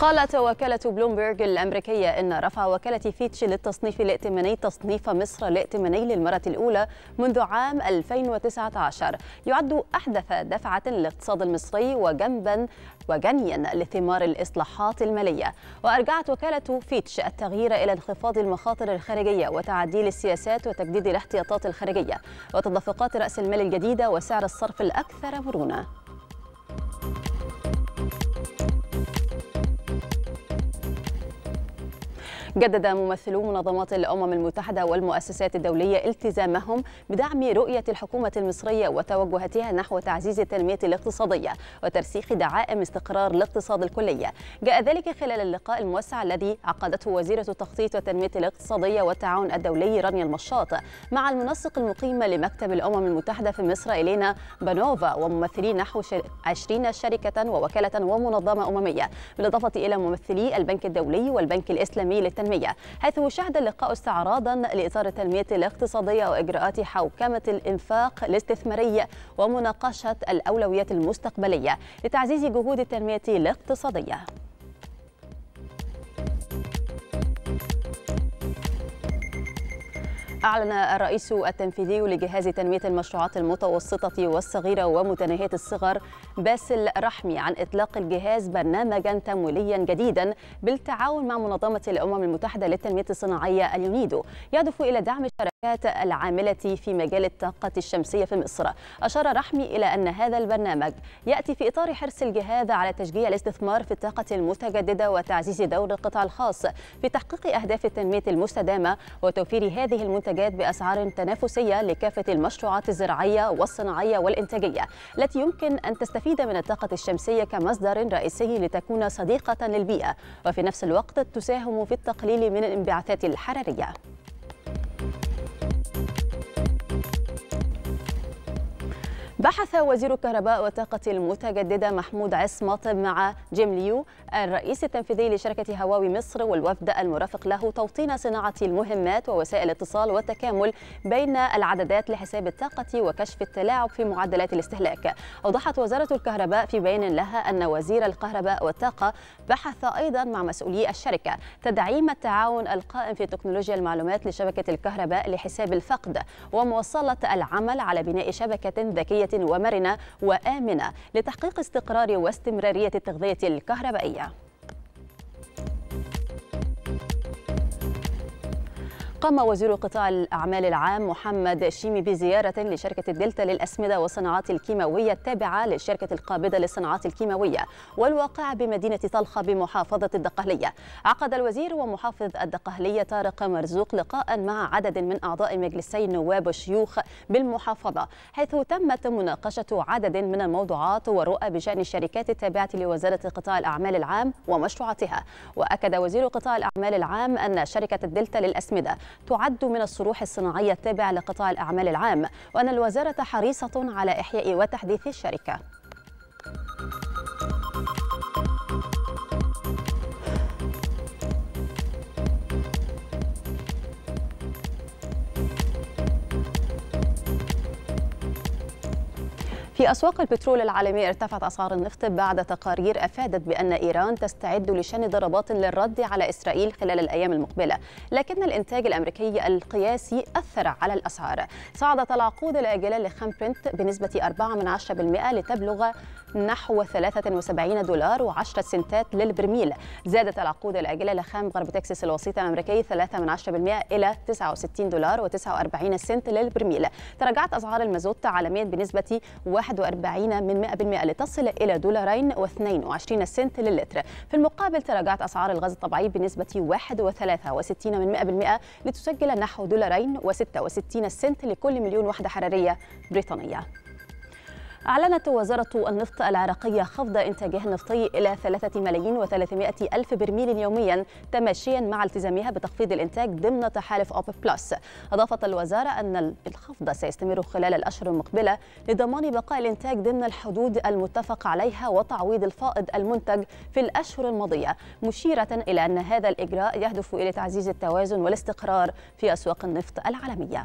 قالت وكالة بلومبرج الأمريكية إن رفع وكالة فيتش للتصنيف الائتماني تصنيف مصر الائتماني للمرة الأولى منذ عام 2019 يعد أحدث دفعة للاقتصاد المصري وجنبا وجنيا لثمار الإصلاحات المالية. وأرجعت وكالة فيتش التغيير إلى انخفاض المخاطر الخارجية وتعديل السياسات وتجديد الاحتياطات الخارجية. وتدفقات رأس المال الجديدة وسعر الصرف الأكثر مرونة. جدد ممثلو منظمات الأمم المتحدة والمؤسسات الدولية التزامهم بدعم رؤية الحكومة المصرية وتوجهاتها نحو تعزيز التنمية الاقتصادية وترسيخ دعائم استقرار الاقتصاد الكلية. جاء ذلك خلال اللقاء الموسع الذي عقدته وزيرة التخطيط والتنمية الاقتصادية والتعاون الدولي رانيا المشاط مع المنسق المقيم لمكتب الأمم المتحدة في مصر إلينا بانوفا وممثلي نحو 20 شركة ووكالة ومنظمة أممية بالإضافة إلى ممثلي البنك الدولي والبنك الإسلامي للتنمية التنمية حيث شهد اللقاء استعراضا لإطار التنمية الاقتصادية وإجراءات حوكمة الإنفاق الاستثماري ومناقشة الأولويات المستقبلية لتعزيز جهود التنمية الاقتصادية. أعلن الرئيس التنفيذي لجهاز تنمية المشروعات المتوسطة والصغيرة ومتناهية الصغر باسل رحمي عن إطلاق الجهاز برنامجا تمويليا جديدا بالتعاون مع منظمة الأمم المتحدة للتنمية الصناعية اليونيدو. يهدف إلى دعم الشركات العاملة في مجال الطاقة الشمسية في مصر. أشار رحمي إلى أن هذا البرنامج يأتي في إطار حرص الجهاز على تشجيع الاستثمار في الطاقة المتجددة وتعزيز دور القطاع الخاص في تحقيق أهداف التنمية المستدامة وتوفير هذه المنتجات المنتجات بأسعار تنافسية لكافة المشروعات الزراعية والصناعية والإنتاجية التي يمكن أن تستفيد من الطاقة الشمسية كمصدر رئيسي لتكون صديقة للبيئة. وفي نفس الوقت تساهم في التقليل من الانبعاثات الحرارية. بحث وزير الكهرباء والطاقة المتجددة محمود عصمت مع جيم ليو الرئيس التنفيذي لشركة هواوي مصر والوفد المرافق له توطين صناعة المهمات ووسائل الاتصال والتكامل بين العددات لحساب الطاقة وكشف التلاعب في معدلات الاستهلاك. أوضحت وزارة الكهرباء في بيان لها أن وزير الكهرباء والطاقة بحث أيضا مع مسؤولي الشركة تدعيم التعاون القائم في تكنولوجيا المعلومات لشبكة الكهرباء لحساب الفقد ومواصلة العمل على بناء شبكة ذكية ومرنة وآمنة لتحقيق استقرار واستمرارية التغذية الكهربائية. قام وزير قطاع الأعمال العام محمد شيمي بزيارة لشركة الدلتا للأسمدة والصناعات الكيماوية التابعة للشركة القابضة للصناعات الكيماوية والواقعة بمدينة طلخة بمحافظة الدقهلية. عقد الوزير ومحافظ الدقهلية طارق مرزوق لقاء مع عدد من أعضاء مجلسي النواب والشيوخ بالمحافظة حيث تمت مناقشة عدد من الموضوعات والرؤى بشأن الشركات التابعة لوزارة قطاع الأعمال العام ومشروعاتها. وأكد وزير قطاع الأعمال العام أن شركة الدلتا للأسمدة تعد من الصروح الصناعية التابعة لقطاع الأعمال العام وأن الوزارة حريصة على إحياء وتحديث الشركة. في أسواق البترول العالمية ارتفعت أسعار النفط بعد تقارير أفادت بأن إيران تستعد لشن ضربات للرد على إسرائيل خلال الأيام المقبلة لكن الإنتاج الأمريكي القياسي أثر على الأسعار. صعدت العقود الآجلة لخام برنت بنسبة 4% لتبلغ نحو 73 دولار و10 سنتات للبرميل. زادت العقود الآجلة لخام غرب تكساس الوسيط الأمريكي 3% إلى 69 دولار و49 سنت للبرميل. تراجعت أسعار المازوت عالميا بنسبة 41 من 100% لتصل إلى دولارين و22 سنت للتر في المقابل تراجعت أسعار الغاز الطبيعي بنسبة 1.63 من 100% لتسجل نحو دولارين و66 سنت لكل مليون وحدة حرارية بريطانية. أعلنت وزارة النفط العراقية خفض إنتاجها النفطي إلى 3 ملايين و300 ألف برميل يوميا تماشيا مع التزامها بتخفيض الإنتاج ضمن تحالف أوبك بلس. أضافت الوزارة أن الخفض سيستمر خلال الأشهر المقبلة لضمان بقاء الإنتاج ضمن الحدود المتفق عليها وتعويض الفائض المنتج في الأشهر الماضية مشيرة إلى أن هذا الإجراء يهدف إلى تعزيز التوازن والاستقرار في أسواق النفط العالمية.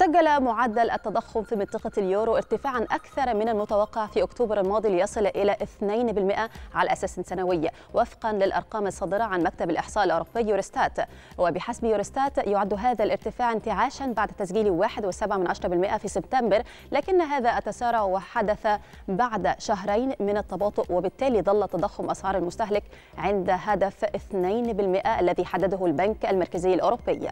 سجل معدل التضخم في منطقة اليورو ارتفاعا أكثر من المتوقع في أكتوبر الماضي ليصل إلى 2% على أساس سنوي وفقا للأرقام الصادرة عن مكتب الإحصاء الأوروبي يورستات. وبحسب يورستات يعد هذا الارتفاع انتعاشا بعد تسجيل 1.7% في سبتمبر لكن هذا التسارع وحدث بعد شهرين من التباطؤ وبالتالي ظل تضخم أسعار المستهلك عند هدف 2% الذي حدده البنك المركزي الأوروبي.